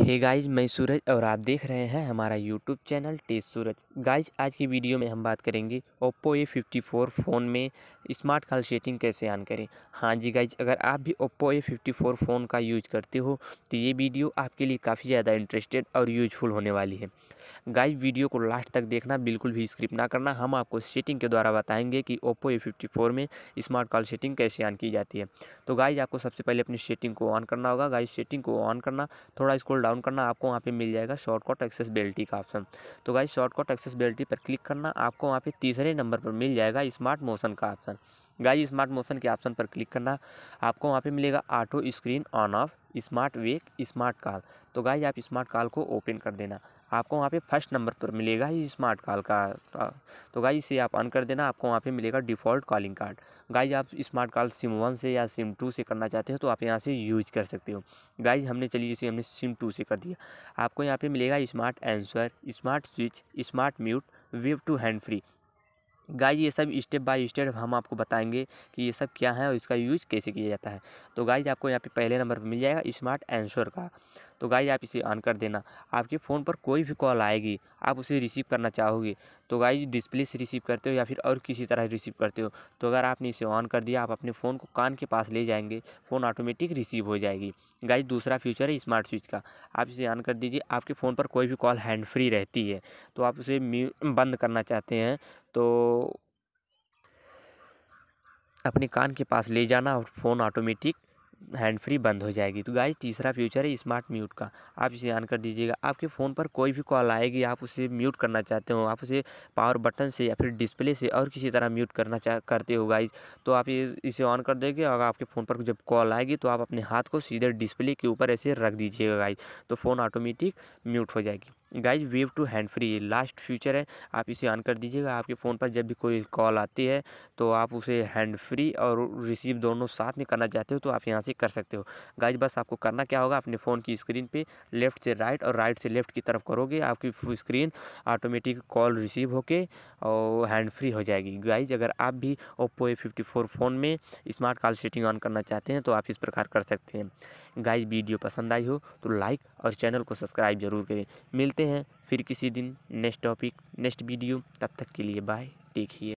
Hey guys मैं सूरज और आप देख रहे हैं हमारा YouTube channel Tej Suraj. Guys आज की वीडियो में हम बात करेंगे Oppo A fifty four phone में स्मार्ट कॉल सेटिंग कैसे ऑन करें। हाँ जी गाइज़ अगर आप भी Oppo A fifty four phone का यूज़ करते हो तो ये वीडियो आपके लिए काफ़ी ज़्यादा इंटरेस्टेड और यूजफुल होने वाली है। गाइज़ वीडियो को लास्ट तक देखना, बिल्कुल भी स्क्रिप्ट ना करना। हम आपको सेटिंग के द्वारा बताएँगे कि ओप्पो ए फिफ्टी फोर में स्मार्ट कॉल सेटिंग कैसे ऑन की जाती है। तो गाइज़ आपको सबसे पहले अपनी सेटिंग को ऑन करना होगा। गाइज़ सेटिंग को ऑन करना, थोड़ा स्क्रॉल डाउन करना, आपको वहाँ पर मिल जाएगा शॉर्टकट एक्सेसबिलिटी का ऑप्शन। तो गाइज़ शॉर्टकट एक्सेसबिलिटी पर क्लिक करना, आपको वहाँ पर तीसरे नंबर पर मिल जाएगा स्मार्ट मोशन का ऑप्शन। गाइज़ स्मार्ट मोशन के ऑप्शन पर क्लिक करना, आपको वहाँ पे मिलेगा auto screen on off. Smart wake, smart call. तो गाइज़ आप स्मार्ट कॉल को ओपन कर देना। आपको वहाँ पे फ़र्स्ट नंबर पर मिलेगा ही स्मार्ट कॉल का तो गाइज़ इसे आप ऑन कर देना, आपको वहाँ पे मिलेगा डिफ़ॉल्ट कॉलिंग कार्ड। गाइज़ आप स्मार्ट कॉल सिम वन से या सिम टू से करना चाहते हो तो आप यहाँ से यूज़ कर सकते हो। गाइज़ हमने चलिए इसे हमने सिम टू से कर दिया। आपको यहाँ पे मिलेगा smart answer smart switch, smart mute wave to hand free. Guy ये सब स्टेप बाय स्टेप हम आपको बताएँगे कि ये सब क्या है और इसका यूज़ कैसे किया जाता है। तो गाइज़ आपको यहाँ पे पहले नंबर पर मिल जाएगा स्मार्ट आंसर का। तो गाइज़ आप इसे ऑन कर देना। आपके फ़ोन पर कोई भी कॉल आएगी, आप उसे रिसीव करना चाहोगे तो गाइज़ डिस्प्ले से रिसीव करते हो या फिर और किसी तरह रिसीव करते हो तो अगर आपने इसे ऑन कर दिया, आप अपने फ़ोन को कान के पास ले जाएँगे, फ़ोन ऑटोमेटिक रिसीव हो जाएगी। गाइज़ दूसरा फीचर है स्मार्ट स्विच का। आप इसे ऑन कर दीजिए, आपके फ़ोन पर कोई भी कॉल हैंड फ्री रहती है तो आप उसे बंद करना चाहते हैं तो अपने कान के पास ले जाना और फ़ोन ऑटोमेटिक हैंड फ्री बंद हो जाएगी। तो गाइस तीसरा फ्यूचर है स्मार्ट म्यूट का। आप इसे ऑन कर दीजिएगा। आपके फ़ोन पर कोई भी कॉल आएगी, आप उसे म्यूट करना चाहते हो, आप उसे पावर बटन से या फिर डिस्प्ले से और किसी तरह म्यूट करना चाह करते हो गाइस तो आप इसे ऑन कर देंगे और आपके फ़ोन पर जब कॉल आएगी तो आप अपने हाथ को सीधे डिस्प्ले के ऊपर ऐसे रख दीजिएगा गाइज़ तो फ़ोन ऑटोमेटिक म्यूट हो जाएगी। Guys wave to hand free last future है। आप इसे ऑन कर दीजिएगा, आपके फ़ोन पर जब भी कोई कॉल आती है तो आप उसे हैंड फ्री और रिसीव दोनों साथ में करना चाहते हो तो आप यहाँ से कर सकते हो। गाइज़ बस आपको करना क्या होगा, अपने फ़ोन की स्क्रीन पे लेफ़्ट से राइट और राइट से लेफ़्ट की तरफ़ करोगे, आपकी स्क्रीन ऑटोमेटिक कॉल रिसीव होके और हैंड फ्री हो जाएगी। गाइज़ अगर आप भी Oppo A fifty four phone में स्मार्ट कॉल सेटिंग ऑन करना चाहते हैं तो आप इस प्रकार कर सकते हैं। गाइज़ वीडियो पसंद आई हो तो लाइक और चैनल को सब्सक्राइब ज़रूर करें। मिलते हैं फिर किसी दिन नेक्स्ट टॉपिक नेक्स्ट वीडियो तब तक के लिए बाय टेक देखिए